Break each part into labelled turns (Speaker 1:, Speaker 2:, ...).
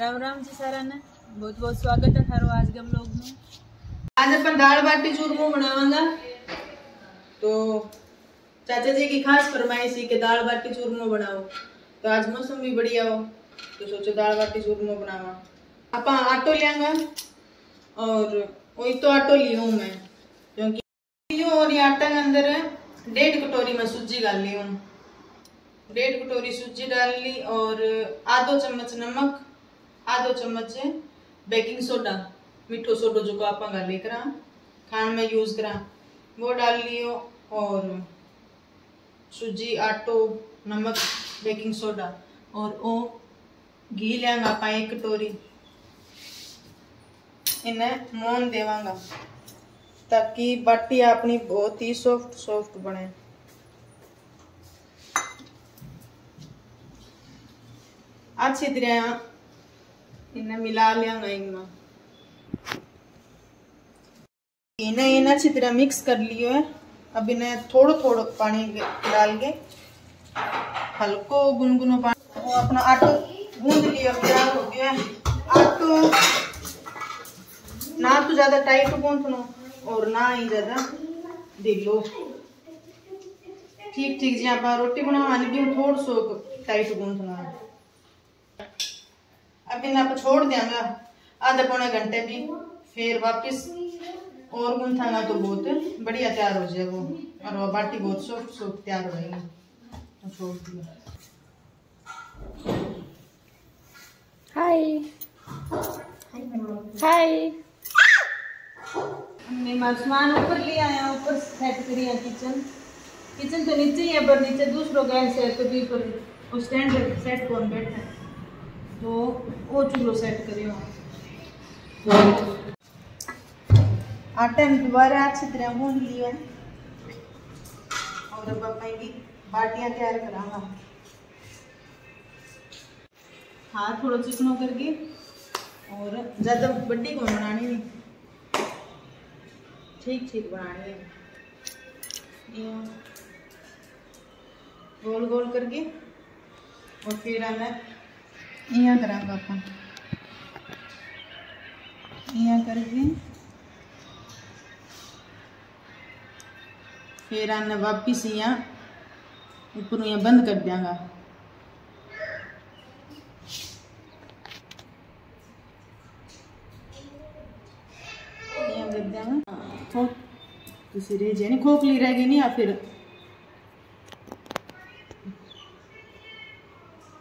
Speaker 1: राम राम जी सारा ने। बहुत बहुत स्वागत है थारो आज के ब्लॉग में। आज अपन दाल बाटी चूरमो बनावांगा। तो चाचा जी की खास फरमाइश है कि दाल बाटी चूरमो बनाओ। तो आज मौसम भी बढ़िया हो तो सोचो दाल बाटी चूरमो बनावा। अपन आटो लियांगा और वही तो आटो लियो हूँ मैं, क्योंकि और ये आटा के अंदर डेढ़ कटोरी में सूजी डाल ली हूँ। डेढ़ कटोरी सूजी डाल ली और आधो चम्मच नमक आधो चम्मच बेकिंग सोडा मीठो सोडो जो आप गाली करा खाण में यूज़ करा। वो डाल लियो और सूजी, आटो, नमक बेकिंग सोडा और ओ घी लियांगा आप एक कटोरी। इन्हें मोन देवांगा ताकि बाटी अपनी बहुत ही सॉफ्ट सॉफ्ट बने। अच्छी तरह मिला इनमें इन्हें अच्छी तरह मिक्स कर लियो है अब इन्हें थोड़ो थोड़ो पानी डाल के हल्को गुनगुनो पानी वो अपना आटो गूंद लिया तैयार हो गया आटो ना तो ज़्यादा टाइट गूंथनो और ना ही ज़्यादा ढीलो ठीक ठीक जी आप रोटी बनावानी भी थोड़ा सो टाइट गूंथना अब इन्हें आप छोड़ देंगे। आधे पौने घंटे भी। फिर वापस और गूंथांगा तो बहुत बढ़िया तैयार हो जाएगा। वो और वो बाटी बहुत सॉफ्ट सॉफ्ट तैयार हो जाएगी। तो छोड़ दिया।
Speaker 2: हाय। हाय
Speaker 1: हमने सामान ऊपर ले आया ऊपर सेट करी है किचन किचन तो नीचे ही है पर नीचे दूसरो गैस है तो भी पर वो स्टैंड सेट कौन बैठा है? तो वो चूल्हो सेट करियो। आटा दोबारा अच्छी तरह गूंद लिया। और अब मैं भी बाटियाँ तैयार करांगा हाथ थोड़ा चिकनो करके, और ज़्यादा बड्डी कौन बनानी नहीं ठीक ठीक बनानी है। गोल गोल करके, और फिर हमें इं करांगा अपन इं करके फिर हमने वापिस ऊपर यहाँ बंद कर देंगे कर देंगे किसी रह खोखली रहेगी नहीं या फिर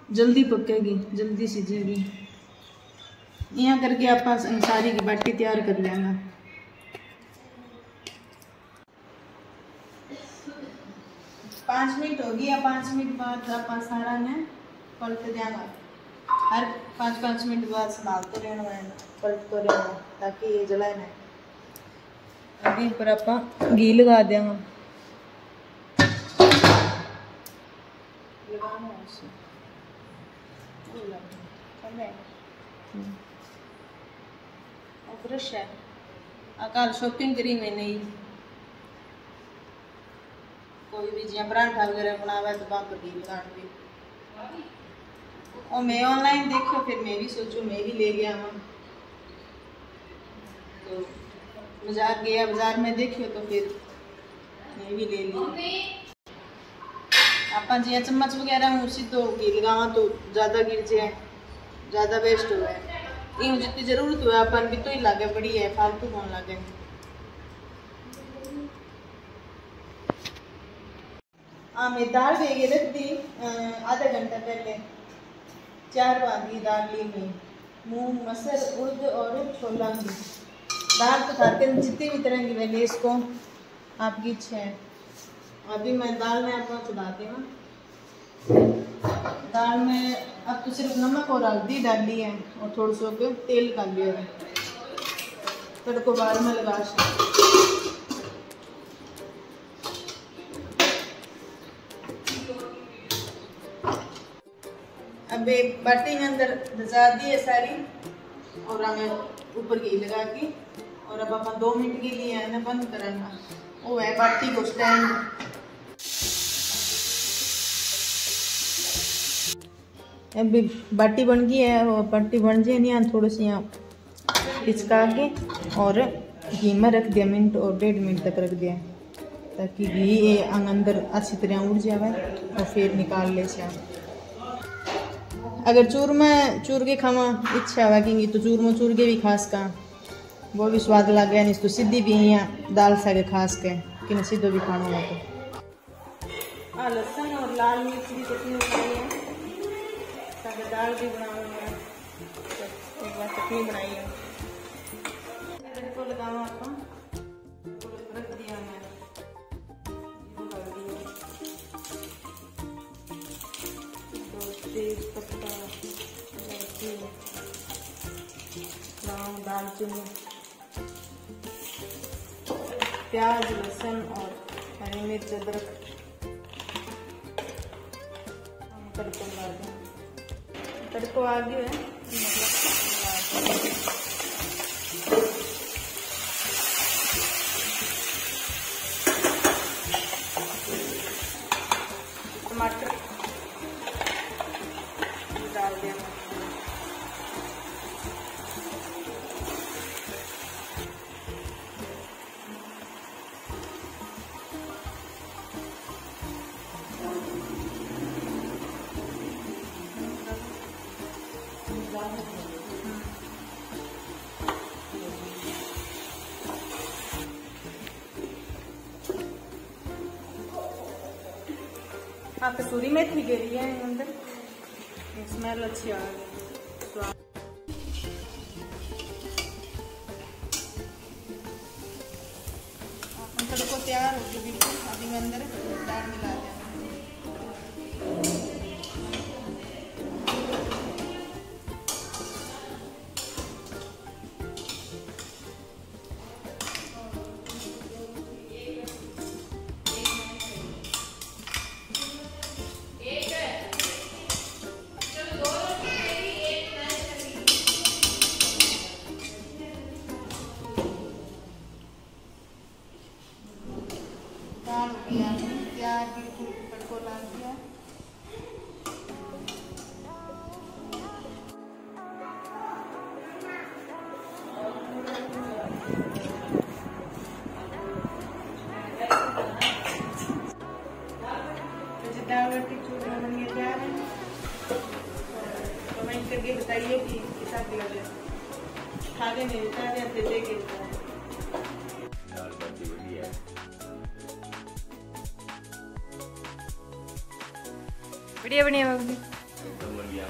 Speaker 1: जल्दी पकेगी, जल्दी सीजेगी। यहाँ करके आप सारी की बाटी तैयार कर लेंगे पाँच मिनट हो गया, पाँच मिनट बाद आप सारा ने पलट देंगे हर पाँच पाँच मिनट बाद संभालते रहना है पलटते रहना ताकि ये जलाए ना। अभी पर आप घी लगा देंगे। लगाना है ब्रश है। कल शॉपिंग करी मैंने ही कोई भी जिया परांठा वगैरह बनावे तो पर घी लगान भी और मैं ऑनलाइन देखो फिर मैं भी सोचूं मैं भी ले गया वहाँ तो बाज़ार गया बाज़ार में देखियो तो फिर मैं भी ले ली। आप जिया चम्मच वगैरह उसी तो घी लगावा तो ज़्यादा गिर जाए ज़्यादा वेस्ट हुआ है यूँ जितनी ज़रूरत हुआ अपन भी तो ही लागे बड़ी है फालतू कौन लागे हाँ मैं दाल भेगे रख दी आधा घंटा पहले चार बागी दाल ली मैं मूंग मसर उर्द और छोला की दाल तो खाते हैं जितनी भी तरह की मैंने इसको आपकी है अभी मैं दाल में आपको चलाती हूँ। दाल में अब तो सिर्फ़ नमक और हल्दी डाली है और थोड़ा सा तेल डाल लिया है। तड़को बाल में लगा अब एक बाटी के अंदर दजा दी है सारी और हमें ऊपर घी लगा के और अब अपन दो मिनट के लिए बंद करना। वो है बाटी को स्टैंड बाटी बन गई है, और बाटी बन जाए नहीं थोड़ी सी यहाँ पिचका के और घी में रख दिया, मिनट और डेढ़ मिनट तक रख दिया, ताकि घी ये अंदर अच्छी तरह उड़ जाए और फिर निकाल ले से अगर चूर में, चूर के खावा इच्छा होगी तो चूर में चूर के भी खास का, वो भी स्वाद लग गया, नहीं तो सीधी भी यहाँ दाल सागे खास के, कि सीधो भी खाना हो तो। लहसुन और लाल मिर्च की चटनी बनाई है। दाल भी बनाऊँगा एक बार चटनी बनाई है? आप रख दिया मैं। तेज दालचीनी, प्याज, लहसुन और हरी मिर्च, अदरक। तड़को लगा दें। तड़को आगे है। मतलब टमाटर डाल दिया। हाँ कसूरी मेथी गिरी है अंदर। स्मेल अच्छी आ स्वाद तड़को तैयार हो गई बिल्कुल अभी अंदर दाल मिला दिया
Speaker 3: बढ़िया
Speaker 2: बढ़िया
Speaker 3: एकदम बढ़िया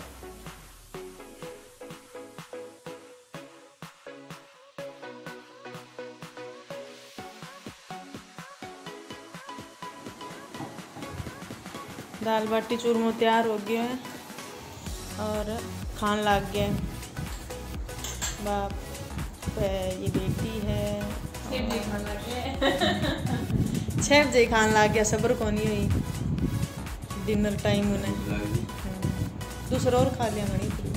Speaker 1: दाल बाटी चूरमा तैयार हो गया है और खान लग गया बाप ये बेटी है। छः बजे खान लग गया। सब्र को नहीं हुई? डिनर टाइम होना है दूसरा और खा लिया मैंने।